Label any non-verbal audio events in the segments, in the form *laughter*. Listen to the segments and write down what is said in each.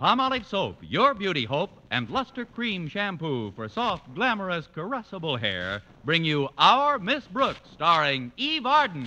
Palmolive soap, your beauty hope, and Luster Cream shampoo for soft, glamorous, caressable hair bring you Our Miss Brooks, starring Eve Arden.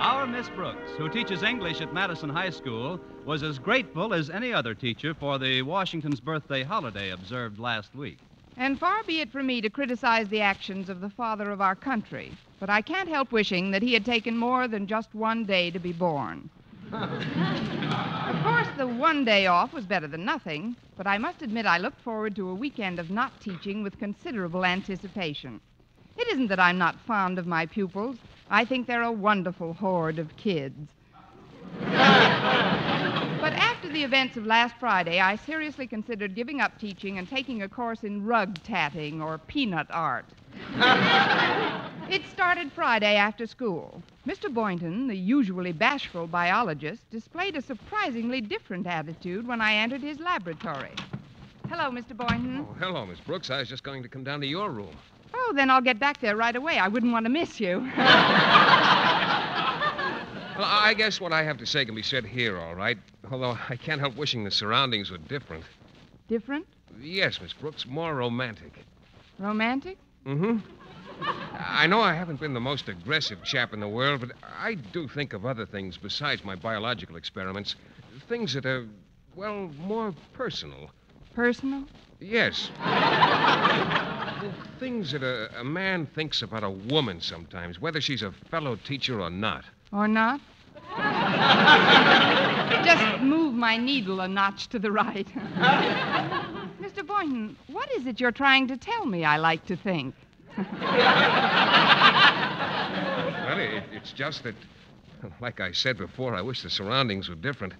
Our Miss Brooks, who teaches English at Madison High School, was as grateful as any other teacher for the Washington's birthday holiday observed last week. And far be it from me to criticize the actions of the father of our country, but I can't help wishing that he had taken more than just one day to be born. *laughs* of course, the one day off was better than nothing, but I must admit I looked forward to a weekend of not teaching with considerable anticipation. It isn't that I'm not fond of my pupils. I think they're a wonderful horde of kids. *laughs* but after the events of last Friday, I seriously considered giving up teaching and taking a course in rug tatting or peanut art. *laughs* it started Friday after school. Mr. Boynton, the usually bashful biologist, displayed a surprisingly different attitude when I entered his laboratory. Hello, Mr. Boynton. Oh, hello, Miss Brooks. I was just going to come down to your room. Oh, then I'll get back there right away. I wouldn't want to miss you. *laughs* Well, I guess what I have to say can be said here, all right. Although I can't help wishing the surroundings were different. Different? Yes, Miss Brooks, more romantic. Romantic? Mm-hmm. I know I haven't been the most aggressive chap in the world, but I do think of other things besides my biological experiments. Things that are, well, more personal. Personal? Yes. things that a, a man thinks about a woman sometimes, whether she's a fellow teacher or not. Or not? *laughs* Just move my needle a notch to the right. *laughs* Mr. Boynton, what is it you're trying to tell me I like to think? *laughs* Well, it, it's just that, like I said before, I wish the surroundings were different.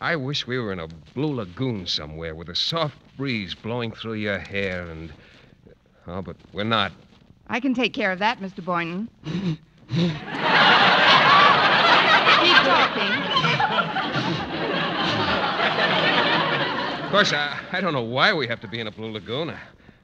I wish we were in a blue lagoon somewhere with a soft breeze blowing through your hair and. Oh, but we're not. I can take care of that, Mr. Boynton. Of course, I, I don't know why we have to be in a blue lagoon.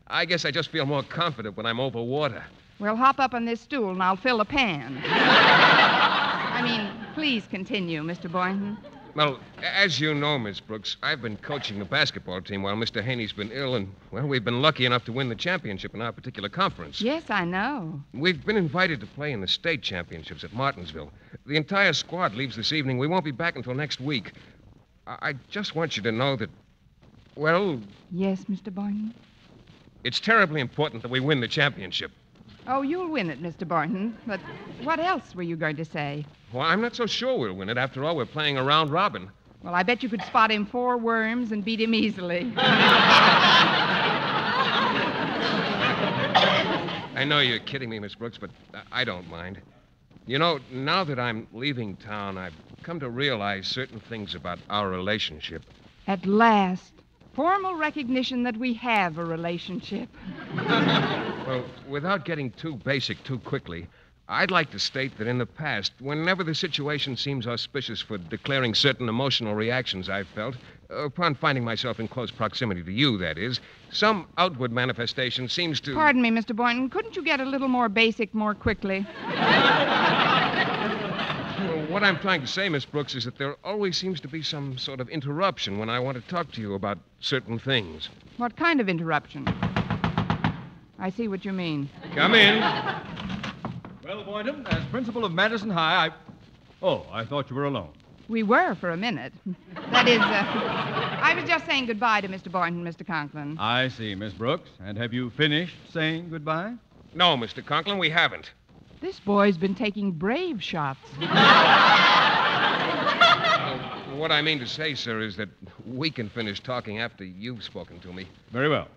I guess I just feel more confident when I'm over water. Well, hop up on this stool and I'll fill a pan. I mean, please continue, Mr. Boynton. Well, as you know, Miss Brooks, I've been coaching the basketball team while Mr. Haney's been ill, and, well, we've been lucky enough to win the championship in our particular conference. Yes, I know. We've been invited to play in the state championships at Martinsville. The entire squad leaves this evening. We won't be back until next week. I, I just want you to know that, well, Yes, Mr. Boynton? it's terribly important that we win the championship. Oh, you'll win it, Mr. Boynton. But what else were you going to say? Well, I'm not so sure we'll win it. After all, we're playing a round robin. Well, I bet you could spot him four worms and beat him easily. I know you're kidding me, Miss Brooks, but I- I don't mind. You know, now that I'm leaving town, I've come to realize certain things about our relationship. At last, formal recognition that we have a relationship. *laughs* Well, without getting too basic too quickly, I'd like to state that in the past, whenever the situation seems auspicious for declaring certain emotional reactions I've felt, upon finding myself in close proximity to you, that is, some outward manifestation seems to. Pardon me, Mr. Boynton. Couldn't you get a little more basic more quickly? *laughs* Well, what I'm trying to say, Miss Brooks, is that there always seems to be some sort of interruption when I want to talk to you about certain things. What kind of interruption? I see what you mean. Come in. Well, Boynton, as principal of Madison High, I. Oh, I thought you were alone. We were for a minute. That is, uh, I was just saying goodbye to Mr. Boynton, Mr. Conklin. I see, Miss Brooks. And have you finished saying goodbye? No, Mr. Conklin, we haven't. This boy's been taking brave shots. *laughs* What I mean to say, sir, is that we can finish talking after you've spoken to me. Very well.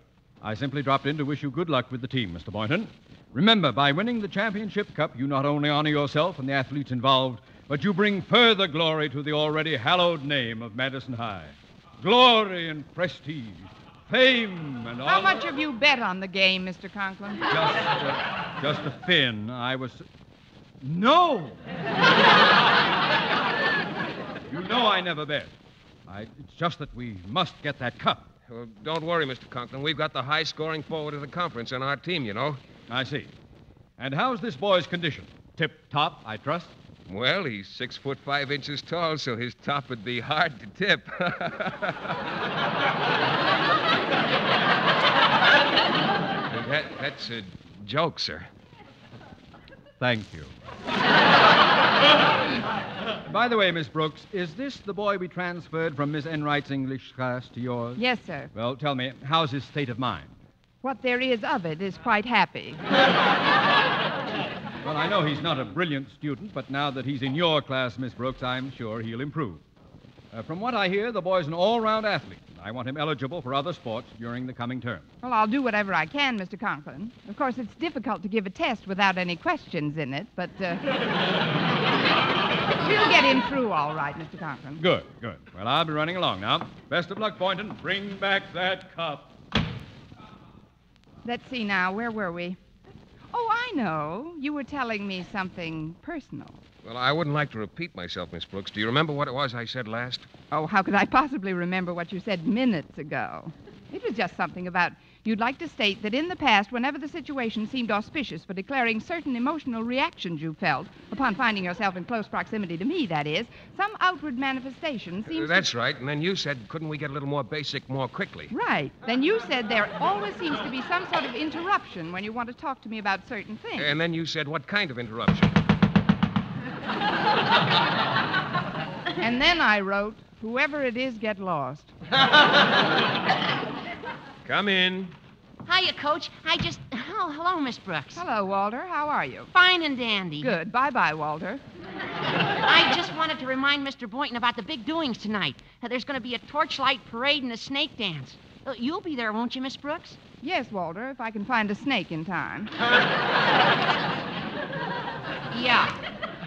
I simply dropped in to wish you good luck with the team, Mr. Boynton. Remember, by winning the championship cup, you not only honor yourself and the athletes involved, but you bring further glory to the already hallowed name of Madison High. Glory and prestige, fame and How much have you bet on the game, Mr. Conklin? Just, uh, just a fin. I was. No! you know I never bet. I, it's just that we must get that cup. Well, don't worry, Mr. Conklin. We've got the high scoring forward of the conference on our team, you know. I see. And how's this boy's condition? Tip top, I trust. Well, he's six foot five inches tall, so his top would be hard to tip. that, that's a joke, sir. Thank you. By the way, Miss Brooks, is this the boy we transferred from Miss Enright's English class to yours? Yes, sir. Well, tell me, how's his state of mind? What there is of it is quite happy. *laughs* Well, I know he's not a brilliant student, but now that he's in your class, Miss Brooks, I'm sure he'll improve. Uh, from what I hear, the boy's an all round athlete. I want him eligible for other sports during the coming term. Well, I'll do whatever I can, Mr. Conklin. Of course, it's difficult to give a test without any questions in it, but uh, *laughs* we'll get him through all right, Mr. Conklin. Good, good. Well, I'll be running along now. Best of luck, Boynton. Bring back that cup. Let's see now. Where were we? Oh, I know. You were telling me something personal. Well, I wouldn't like to repeat myself, Miss Brooks. Do you remember what it was I said last? Oh, how could I possibly remember what you said minutes ago? It was just something about you'd like to state that in the past, whenever the situation seemed auspicious for declaring certain emotional reactions you felt upon finding yourself in close proximity to me, that is, some outward manifestation Uh, seems. to- that's right. And then you said, couldn't we get a little more basic more quickly? Right. Then you said there always seems to be some sort of interruption when you want to talk to me about certain things. And then you said, what kind of interruption? *laughs* And then I wrote, whoever it is, get lost. *laughs* Come in. Hiya, Coach. I just. Oh, hello, Miss Brooks. Hello, Walter. How are you? Fine and dandy. Good. Bye bye, Walter. *laughs* I just wanted to remind Mr. Boynton about the big doings tonight. Uh, There's going to be a torchlight parade and a snake dance. Uh, you'll be there, won't you, Miss Brooks? Yes, Walter, if I can find a snake in time. *laughs* Yeah.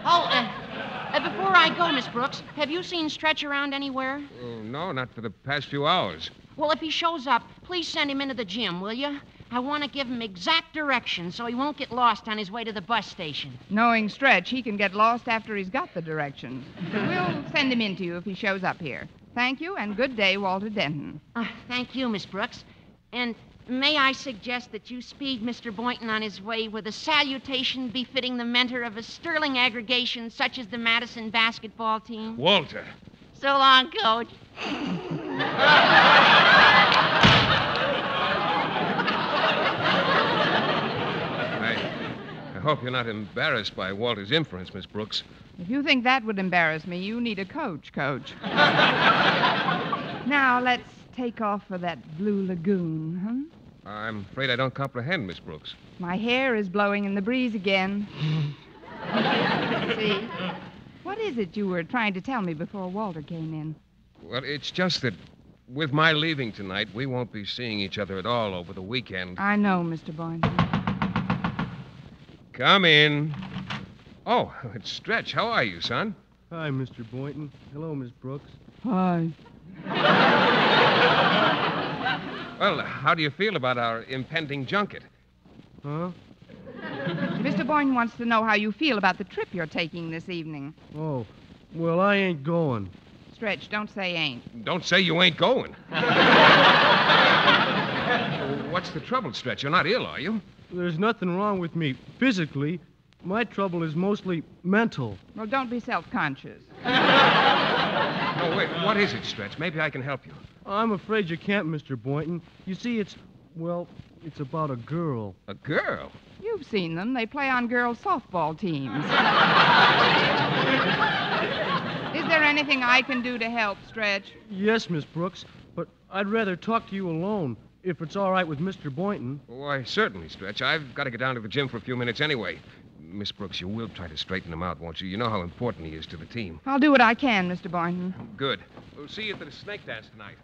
Oh, uh, uh, before I go, Miss Brooks, have you seen Stretch around anywhere? Oh, no, not for the past few hours. Well, if he shows up, please send him into the gym, will you? I want to give him exact directions so he won't get lost on his way to the bus station. Knowing Stretch, he can get lost after he's got the directions. We'll send him in to you if he shows up here. Thank you, and good day, Walter Denton. Uh, thank you, Miss Brooks. And may I suggest that you speed Mr. Boynton on his way with a salutation befitting the mentor of a sterling aggregation such as the Madison basketball team? Walter. So long, Coach. *laughs* I, I hope you're not embarrassed by Walter's inference, Miss Brooks. If you think that would embarrass me, you need a coach, Coach. *laughs* now, let's take off for that blue lagoon, huh? I'm afraid I don't comprehend, Miss Brooks. My hair is blowing in the breeze again. *laughs* See? What is it you were trying to tell me before Walter came in? Well, it's just that with my leaving tonight, we won't be seeing each other at all over the weekend. I know, Mr. Boynton. Come in. Oh, *laughs* it's Stretch. How are you, son? Hi, Mr. Boynton. Hello, Miss Brooks. Hi. Well, how do you feel about our impending junket? Huh? Mr. Boynton wants to know how you feel about the trip you're taking this evening. Oh, well, I ain't going. Stretch, don't say ain't. Don't say you ain't going. *laughs* What's the trouble, Stretch? You're not ill, are you? There's nothing wrong with me physically. My trouble is mostly mental. Well, don't be self conscious. *laughs* No, wait. What is it, Stretch? Maybe I can help you. I'm afraid you can't, Mr. Boynton. You see, it's, well, it's about a girl. A girl? You've seen them. They play on girls' softball teams. *laughs* Is there anything I can do to help, Stretch? Yes, Miss Brooks, but I'd rather talk to you alone, if it's all right with Mr. Boynton. Why, certainly, Stretch. I've got to get down to the gym for a few minutes anyway. Miss Brooks, you will try to straighten him out, won't you? You know how important he is to the team. I'll do what I can, Mr. Boynton. Good. We'll see you at the snake dance tonight.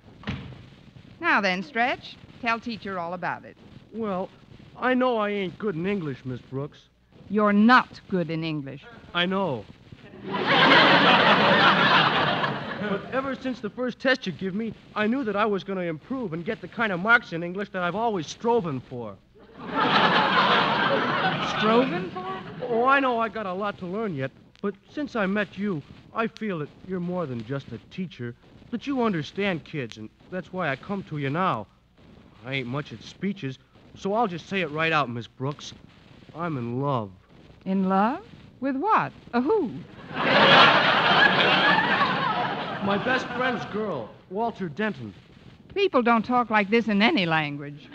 Now then, Stretch, tell teacher all about it. Well, I know I ain't good in English, Miss Brooks. You're not good in English. I know. *laughs* but ever since the first test you give me, I knew that I was going to improve and get the kind of marks in English that I've always striven for. Strove for? Oh, I know I got a lot to learn yet, but since I met you, I feel that you're more than just a teacher, that you understand kids, and that's why I come to you now. I ain't much at speeches, so I'll just say it right out, Miss Brooks. I'm in love. In love? With what? A who? *laughs* My best friend's girl, Walter Denton. People don't talk like this in any language.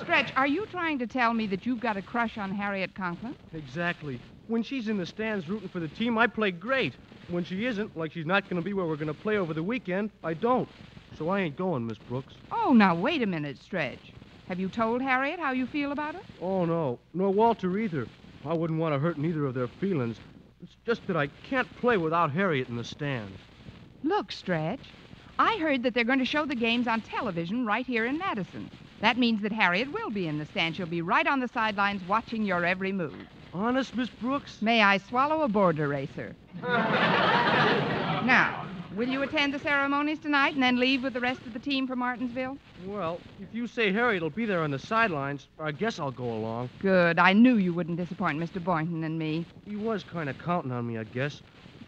Stretch, are you trying to tell me that you've got a crush on Harriet Conklin? Exactly. When she's in the stands rooting for the team, I play great. When she isn't, like she's not going to be where we're going to play over the weekend, I don't. So I ain't going, Miss Brooks. Oh, now wait a minute, Stretch. Have you told Harriet how you feel about her? Oh, no. Nor Walter either. I wouldn't want to hurt neither of their feelings. It's just that I can't play without Harriet in the stands. Look, Stretch. I heard that they're going to show the games on television right here in Madison. That means that Harriet will be in the stand. She'll be right on the sidelines watching your every move. Honest, Miss Brooks? May I swallow a border racer? now, will you attend the ceremonies tonight and then leave with the rest of the team for Martinsville? Well, if you say Harriet'll be there on the sidelines, I guess I'll go along. Good. I knew you wouldn't disappoint Mr. Boynton and me. He was kind of counting on me, I guess.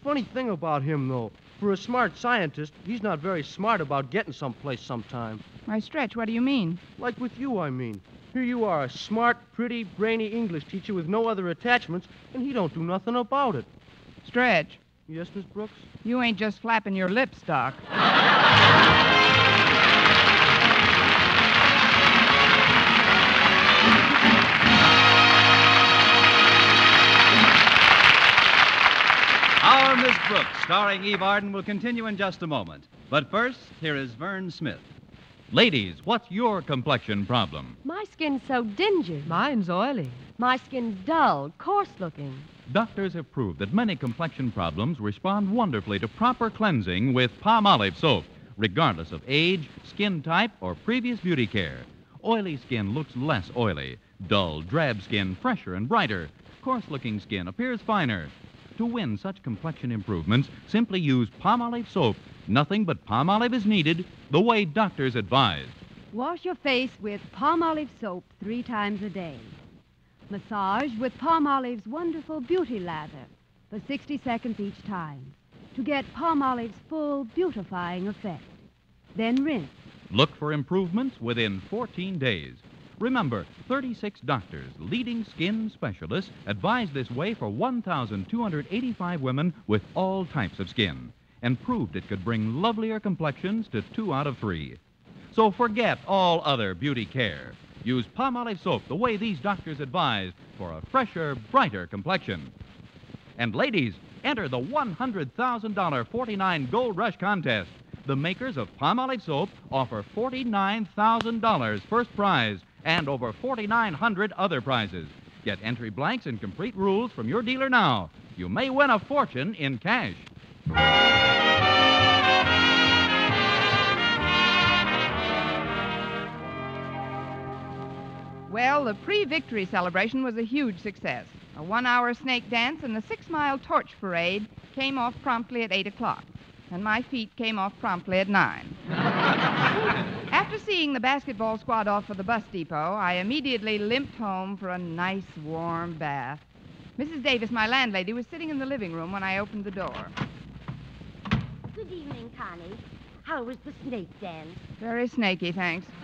Funny thing about him, though, for a smart scientist, he's not very smart about getting someplace sometime. Why, Stretch, what do you mean? Like with you, I mean. Here you are, a smart, pretty, brainy English teacher with no other attachments, and he don't do nothing about it. Stretch, Yes, Miss Brooks? you ain't just flapping your lips, Doc. Brooks, starring Eve Arden, will continue in just a moment. But first, here is Verne Smith. Ladies, what's your complexion problem? My skin's so dingy. Mine's oily. My skin's dull, coarse looking. Doctors have proved that many complexion problems respond wonderfully to proper cleansing with Palmolive soap, regardless of age, skin type, or previous beauty care. Oily skin looks less oily. Dull, drab skin fresher and brighter. Coarse looking skin appears finer. To win such complexion improvements, simply use Palmolive soap. Nothing but Palmolive is needed, the way doctors advise. Wash your face with Palmolive soap three times a day. Massage with Palmolive's wonderful beauty lather for 60 seconds each time to get Palmolive's full beautifying effect. Then rinse. Look for improvements within 14 days. Remember, 36 doctors, leading skin specialists, advise this way for 1,285 women with all types of skin and proved it could bring lovelier complexions to two out of three. So forget all other beauty care. Use Palmolive soap the way these doctors advised for a fresher, brighter complexion. And ladies, enter the $100,000 49 Gold Rush contest. The makers of Palmolive soap offer $49,000 first prize and over 4,900 other prizes. Get entry blanks and complete rules from your dealer now. You may win a fortune in cash. Well, the pre victory celebration was a huge success. A one hour snake dance and the six mile torch parade came off promptly at 8 o'clock, and my feet came off promptly at 9. *laughs* After seeing the basketball squad off for the bus depot, I immediately limped home for a nice warm bath. Mrs. Davis, my landlady, was sitting in the living room when I opened the door. Good evening, Connie. How was the snake dance? Very snaky, thanks. *laughs*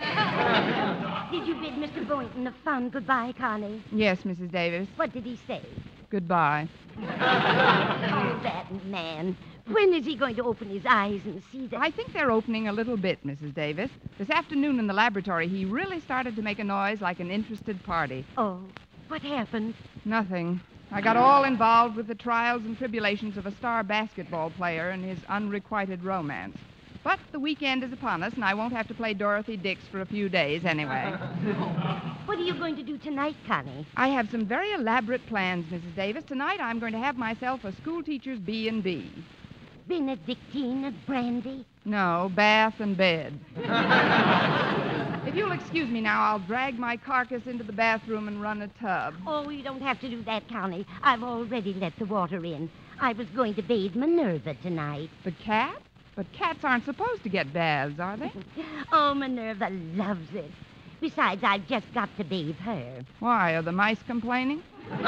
Did you bid Mr. Boynton a fond goodbye, Connie? Yes, Mrs. Davis. What did he say? Goodbye. *laughs* Oh, that man. When is he going to open his eyes and see that? Oh, I think they're opening a little bit, Mrs. Davis. This afternoon in the laboratory, he really started to make a noise like an interested party. Oh, what happened? Nothing. I got all involved with the trials and tribulations of a star basketball player and his unrequited romance. But the weekend is upon us, and I won't have to play Dorothy Dix for a few days anyway. *laughs* What are you going to do tonight, Connie? I have some very elaborate plans, Mrs. Davis. Tonight I'm going to have myself a schoolteacher's B and B. Benedictine and brandy? No, bath and bed. *laughs* if you'll excuse me now, I'll drag my carcass into the bathroom and run a tub. Oh, you don't have to do that, Connie. I've already let the water in. I was going to bathe Minerva tonight. The cat? But cats aren't supposed to get baths, are they? *laughs* Oh, Minerva loves it. Besides, I've just got to bathe her. Why? Are the mice complaining? *laughs*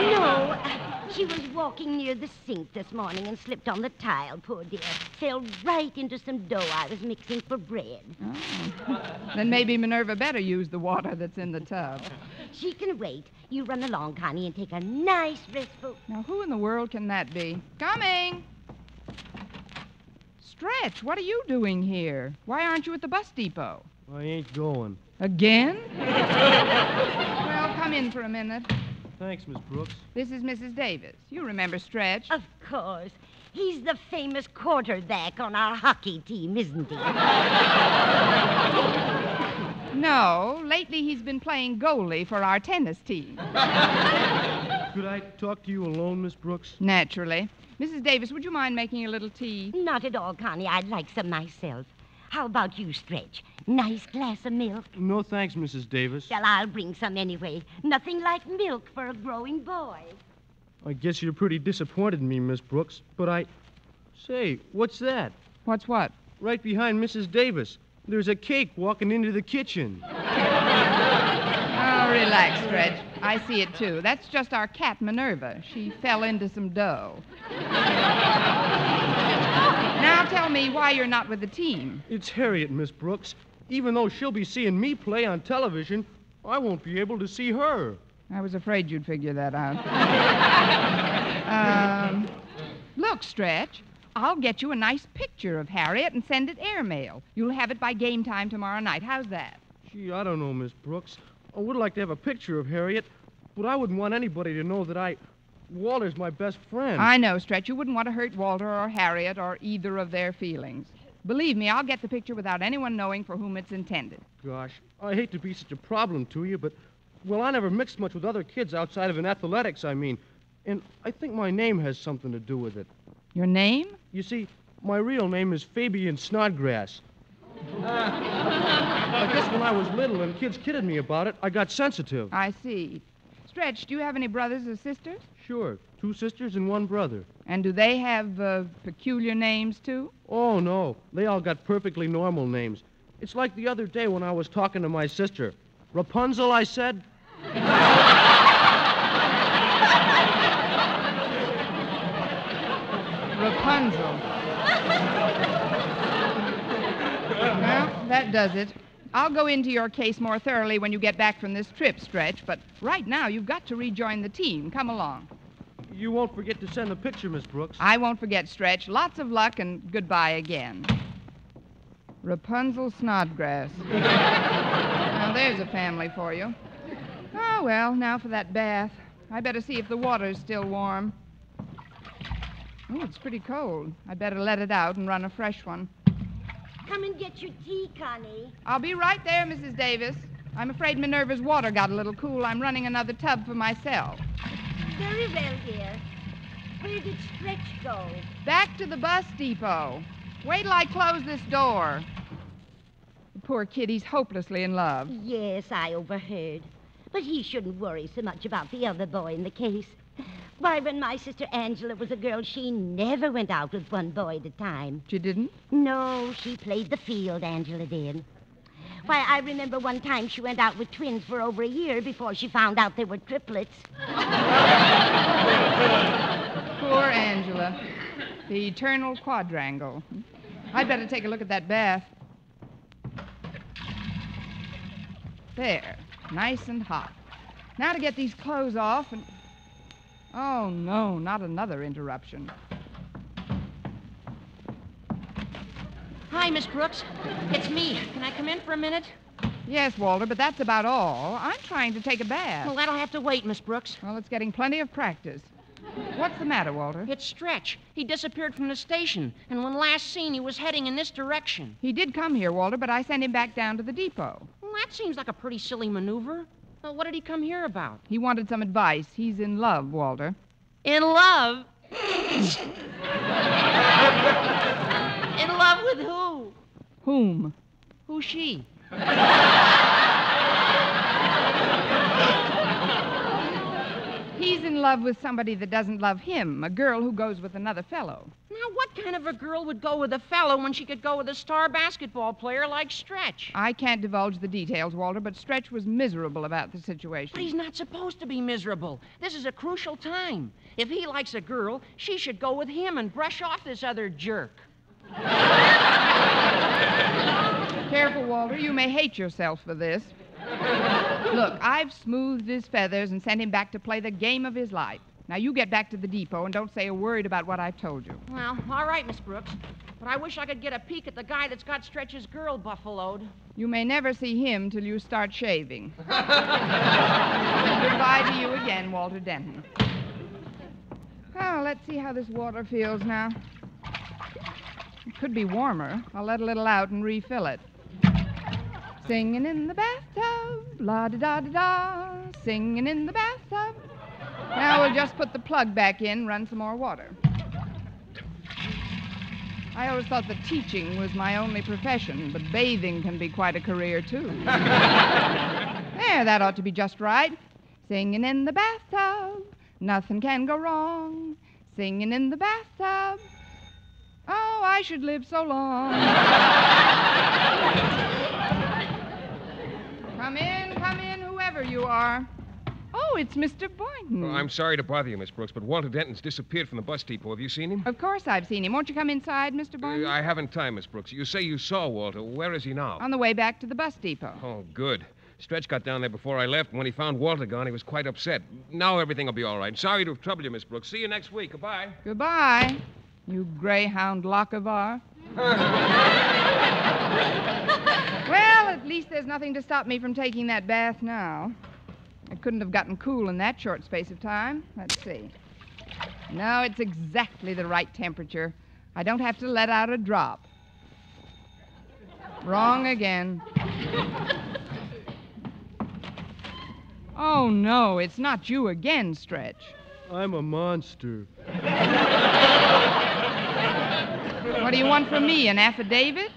No, she was walking near the sink this morning and slipped on the tile, poor dear. Fell right into some dough I was mixing for bread. Oh. *laughs* Then maybe Minerva better use the water that's in the tub. She can wait. You run along, Connie, and take a nice restful. Now, who in the world can that be? Coming! Stretch, what are you doing here? Why aren't you at the bus depot? I ain't going. Again? *laughs* well, come in for a minute. Thanks, Miss Brooks. This is Mrs. Davis. You remember Stretch? Of course. He's the famous quarterback on our hockey team, isn't he? *laughs* No, lately he's been playing goalie for our tennis team. *laughs* Could I talk to you alone, Miss Brooks? Naturally. Mrs. Davis, would you mind making a little tea? Not at all, Connie. I'd like some myself. How about you, Stretch? Nice glass of milk? No, thanks, Mrs. Davis. Well, I'll bring some anyway. Nothing like milk for a growing boy. I guess you're pretty disappointed in me, Miss Brooks, but I. Say, what's that? What's what? Right behind Mrs. Davis. There's a cake walking into the kitchen. Relax, Stretch. I see it too. That's just our cat, Minerva. She fell into some dough. now tell me why you're not with the team. It's Harriet, Miss Brooks. Even though she'll be seeing me play on television, I won't be able to see her. I was afraid you'd figure that out. *laughs* um, look, Stretch. I'll get you a nice picture of Harriet and send it airmail. You'll have it by game time tomorrow night. How's that? Gee, I don't know, Miss Brooks. I would like to have a picture of Harriet, but I wouldn't want anybody to know that I. Walter's my best friend. I know, Stretch. You wouldn't want to hurt Walter or Harriet or either of their feelings. Believe me, I'll get the picture without anyone knowing for whom it's intended. Gosh, I hate to be such a problem to you, but. Well, I never mixed much with other kids outside of in athletics, I mean. And I think my name has something to do with it. Your name? You see, my real name is Fabian Snodgrass. I guess when I was little and kids kidded me about it, I got sensitive. I see. Stretch, do you have any brothers or sisters? Sure, two sisters and one brother. And do they have uh, peculiar names, too? Oh, no. They all got perfectly normal names. It's like the other day when I was talking to my sister. Rapunzel, I said. *laughs* Rapunzel. well, that does it. I'll go into your case more thoroughly when you get back from this trip, Stretch, but right now you've got to rejoin the team. Come along. You won't forget to send the picture, Miss Brooks. I won't forget, Stretch. Lots of luck and goodbye again. Rapunzel Snodgrass. *laughs* now, there's a family for you. Oh, well, now for that bath. I better see if the water's still warm. Oh, it's pretty cold. I'd better let it out and run a fresh one. Come and get your tea, Connie. I'll be right there, Mrs. Davis. I'm afraid Minerva's water got a little cool. I'm running another tub for myself. Very well, dear. Where did Stretch go? Back to the bus depot. Wait till I close this door. The poor kid, he's hopelessly in love. Yes, I overheard. But he shouldn't worry so much about the other boy in the case. *laughs* Why, when my sister Angela was a girl, she never went out with one boy at a time. She didn't? No, she played the field, Angela did. Why, I remember one time she went out with twins for over a year before she found out they were triplets. *laughs* Poor Angela. The eternal quadrangle. I'd better take a look at that bath. There. Nice and hot. Now to get these clothes off and. Oh, no, not another interruption. Hi, Miss Brooks. It's me. Can I come in for a minute? Yes, Walter, but that's about all. I'm trying to take a bath. Well, that'll have to wait, Miss Brooks. Well, it's getting plenty of practice. What's the matter, Walter? It's Stretch. He disappeared from the station, and when last seen, he was heading in this direction. He did come here, Walter, but I sent him back down to the depot. Well, that seems like a pretty silly maneuver. Well, what did he come here about? He wanted some advice. He's in love, Walter. In love? in love with who? Whom? Who's she? He's in love with somebody that doesn't love him, a girl who goes with another fellow. Now, what kind of a girl would go with a fellow when she could go with a star basketball player like Stretch? I can't divulge the details, Walter, but Stretch was miserable about the situation. But he's not supposed to be miserable. This is a crucial time. If he likes a girl, she should go with him and brush off this other jerk. Careful, Walter. You may hate yourself for this. Look, I've smoothed his feathers and sent him back to play the game of his life. Now you get back to the depot and don't say a word about what I've told you. Well, all right, Miss Brooks. But I wish I could get a peek at the guy that's got Stretch's girl buffaloed. You may never see him till you start shaving. *laughs* Goodbye to you again, Walter Denton. Oh, let's see how this water feels now. It could be warmer. I'll let a little out and refill it. Singing in the bathtub, la da da da da. Singing in the bathtub. Now we'll just put the plug back in, run some more water. I always thought that teaching was my only profession, but bathing can be quite a career, too. *laughs* there, that ought to be just right. Singing in the bathtub, nothing can go wrong. Singing in the bathtub. Oh, I should live so long. *laughs* come in, come in, whoever you are. Oh, it's Mr. Boynton. Oh, I'm sorry to bother you, Miss Brooks, but Walter Denton's disappeared from the bus depot. Have you seen him? Of course I've seen him. Won't you come inside, Mr. Boynton? Uh, I haven't time, Miss Brooks. You say you saw Walter. Where is he now? On the way back to the bus depot. Oh, good. Stretch got down there before I left, and when he found Walter gone, he was quite upset. Now everything will be all right. Sorry to have troubled you, Miss Brooks. See you next week. Goodbye. Goodbye, you greyhound Lochinvar. *laughs* well, at least there's nothing to stop me from taking that bath now. I couldn't have gotten cool in that short space of time. Let's see. No, it's exactly the right temperature. I don't have to let out a drop. Wrong again. Oh, no, it's not you again, Stretch. I'm a monster. What do you want from me, an affidavit?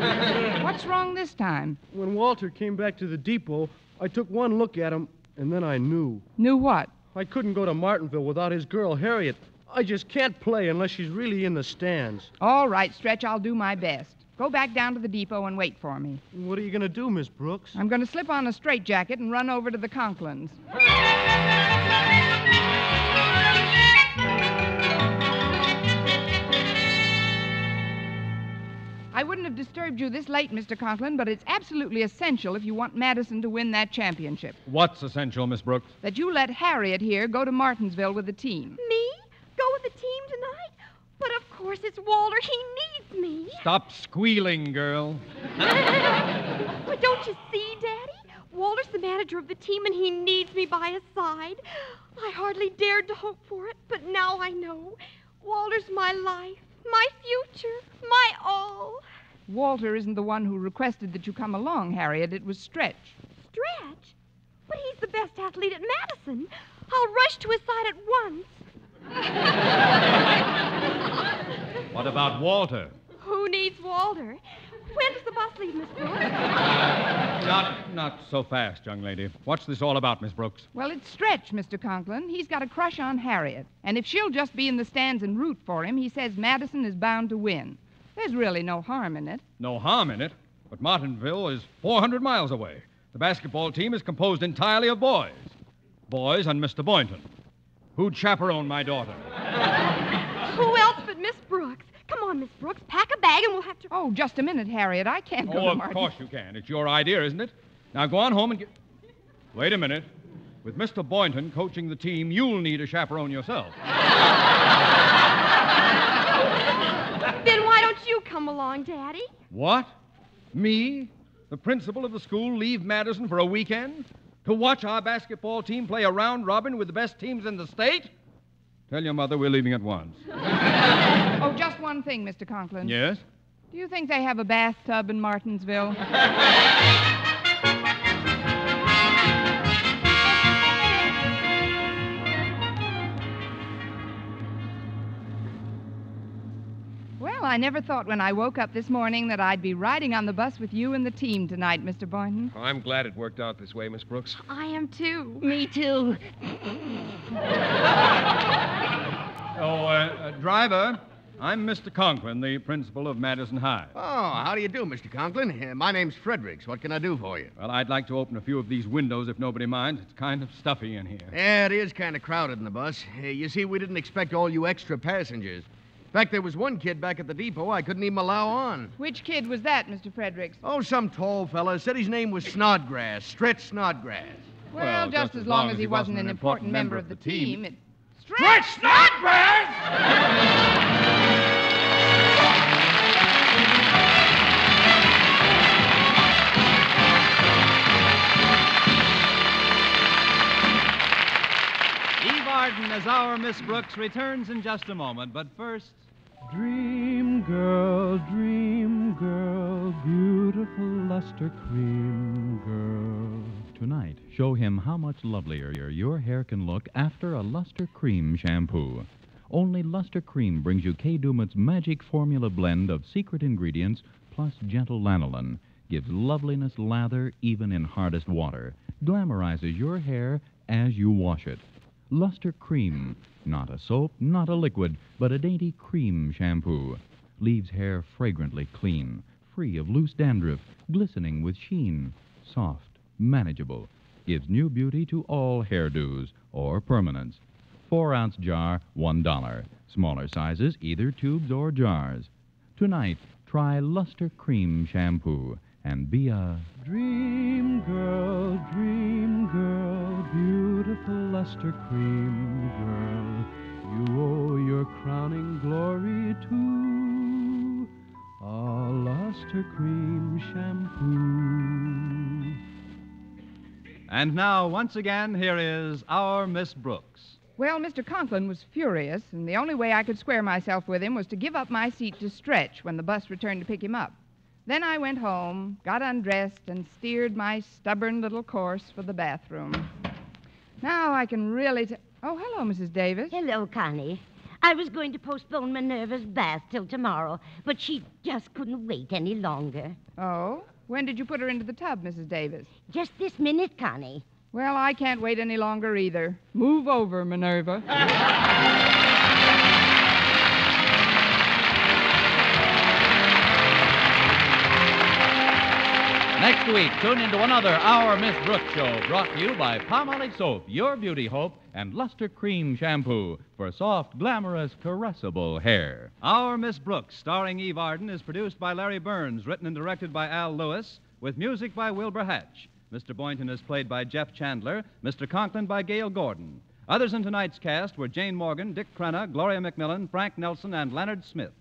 *laughs* What's wrong this time? When Walter came back to the depot, I took one look at him, and then I knew. Knew what? I couldn't go to Martinsville without his girl, Harriet. I just can't play unless she's really in the stands. All right, Stretch, I'll do my best. Go back down to the depot and wait for me. What are you going to do, Miss Brooks? I'm going to slip on a straitjacket and run over to the Conklins. *laughs* I wouldn't have disturbed you this late, Mr. Conklin, but it's absolutely essential if you want Madison to win that championship. What's essential, Miss Brooks? That you let Harriet here go to Martinsville with the team. Me? Go with the team tonight? But of course it's Walter. He needs me. Stop squealing, girl. *laughs* but don't you see, Daddy? Walter's the manager of the team and he needs me by his side. I hardly dared to hope for it, but now I know. Walter's my life, my future, my all. Walter isn't the one who requested that you come along, Harriet. It was Stretch. Stretch? But he's the best athlete at Madison. I'll rush to his side at once. what about Walter? Who needs Walter? When does the bus leave, Miss Brooks? Not, not so fast, young lady. What's this all about, Miss Brooks? Well, it's Stretch, Mr. Conklin. He's got a crush on Harriet. And if she'll just be in the stands and root for him, he says Madison is bound to win. There's really no harm in it. No harm in it? But Martinsville is 400 miles away. The basketball team is composed entirely of boys. Boys and Mr. Boynton. Who'd chaperone my daughter? Who else but Miss Brooks? Come on, Miss Brooks. Pack a bag and we'll have to. Oh, just a minute, Harriet. I can't go oh, to of Martin. course you can. It's your idea, isn't it? Now go on home and get. Wait a minute. With Mr. Boynton coaching the team, you'll need a chaperone yourself. *laughs* then why don't you come along, Daddy? What? Me? The principal of the school leave Madison for a weekend? To watch our basketball team play a round robin with the best teams in the state? Tell your mother we're leaving at once. *laughs* oh, just one thing, Mr. Conklin. Yes? Do you think they have a bathtub in Martinsville? *laughs* I never thought when I woke up this morning that I'd be riding on the bus with you and the team tonight, Mr. Boynton. Oh, I'm glad it worked out this way, Miss Brooks. I am too. Me too. *laughs* oh, uh, uh, driver, I'm Mr. Conklin, the principal of Madison High. Oh, how do you do, Mr. Conklin? Uh, my name's Fredericks. What can I do for you? Well, I'd like to open a few of these windows if nobody minds. It's kind of stuffy in here. Yeah, it is kind of crowded in the bus. Uh, you see, we didn't expect all you extra passengers. In fact, there was one kid back at the depot I couldn't even allow on. Which kid was that, Mr. Fredericks? Oh, some tall fella said his name was Snodgrass, Stretch Snodgrass. Well, just, as long, as he wasn't an important member of the team, it. Stretch Snodgrass! *laughs* Eve Arden as our Miss Brooks returns in just a moment, but first. Dream girl, dream girl, beautiful luster cream girl. Tonight, show him how much lovelier your hair can look after a Luster Cream shampoo. Only Luster Cream brings you Kay Daumit's magic formula blend of secret ingredients plus gentle lanolin. Gives loveliness lather even in hardest water. Glamorizes your hair as you wash it. Luster Cream. Not a soap, not a liquid, but a dainty cream shampoo. Leaves hair fragrantly clean, free of loose dandruff, glistening with sheen. Soft, manageable. Gives new beauty to all hairdos or permanents. Four ounce jar, one dollar. Smaller sizes, either tubes or jars. Tonight, try Luster Cream Shampoo and be a Dream girl, dream girl, beautiful luster cream girl. You owe your crowning glory to a luster cream shampoo. And now, once again, here is our Miss Brooks. Well, Mr. Conklin was furious, and the only way I could square myself with him was to give up my seat to Stretch when the bus returned to pick him up. Then I went home, got undressed, and steered my stubborn little course for the bathroom. Now I can really. T- oh, hello, Mrs. Davis. Hello, Connie. I was going to postpone Minerva's bath till tomorrow, but she just couldn't wait any longer. Oh? When did you put her into the tub, Mrs. Davis? Just this minute, Connie. Well, I can't wait any longer either. Move over, Minerva. *laughs* Next week, tune into another Our Miss Brooks show brought to you by Palmolive Soap, Your Beauty Hope, and Luster Cream Shampoo for soft, glamorous, caressable hair. Our Miss Brooks, starring Eve Arden, is produced by Larry Berns, written and directed by Al Lewis, with music by Wilbur Hatch. Mr. Boynton is played by Jeff Chandler, Mr. Conklin by Gale Gordon. Others in tonight's cast were Jane Morgan, Dick Crenna, Gloria McMillan, Frank Nelson, and Leonard Smith.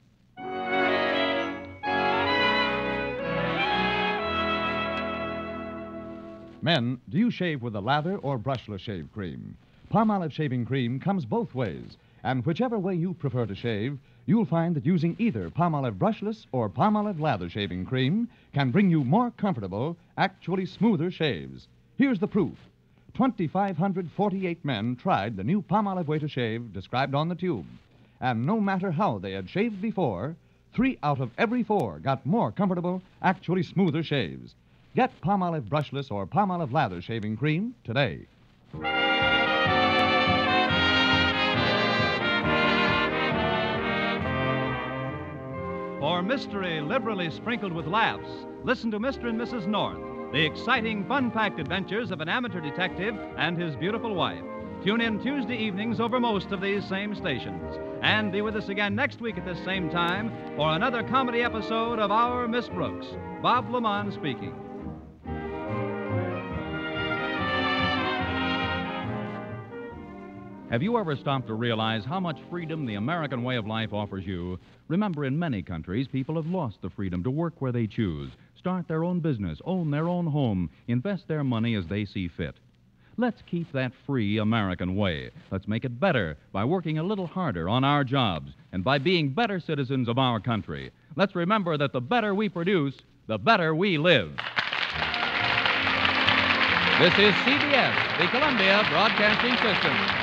Men, do you shave with a lather or brushless shave cream? Palmolive shaving cream comes both ways, and whichever way you prefer to shave, you'll find that using either Palmolive brushless or Palmolive lather shaving cream can bring you more comfortable, actually smoother shaves. Here's the proof. 2,548 men tried the new Palmolive way to shave described on the tube. And no matter how they had shaved before, three out of every four got more comfortable, actually smoother shaves. Get Palmolive brushless or Palmolive lather shaving cream today. For mystery liberally sprinkled with laughs, listen to Mr. and Mrs. North, the exciting, fun packed adventures of an amateur detective and his beautiful wife. Tune in Tuesday evenings over most of these same stations. And be with us again next week at this same time for another comedy episode of Our Miss Brooks. Bob LeMond speaking. Have you ever stopped to realize how much freedom the American way of life offers you? Remember, in many countries, people have lost the freedom to work where they choose, start their own business, own their own home, invest their money as they see fit. Let's keep that free American way. Let's make it better by working a little harder on our jobs and by being better citizens of our country. Let's remember that the better we produce, the better we live. This is CBS, the Columbia Broadcasting System.